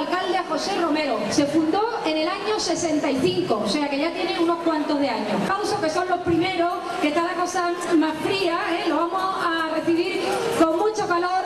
alcalde a José Romero. Se fundó en el año 65, o sea que ya tiene unos cuantos de años. Pauso que son los primeros, que está la cosa más fría, ¿eh? lo vamos a recibir con mucho calor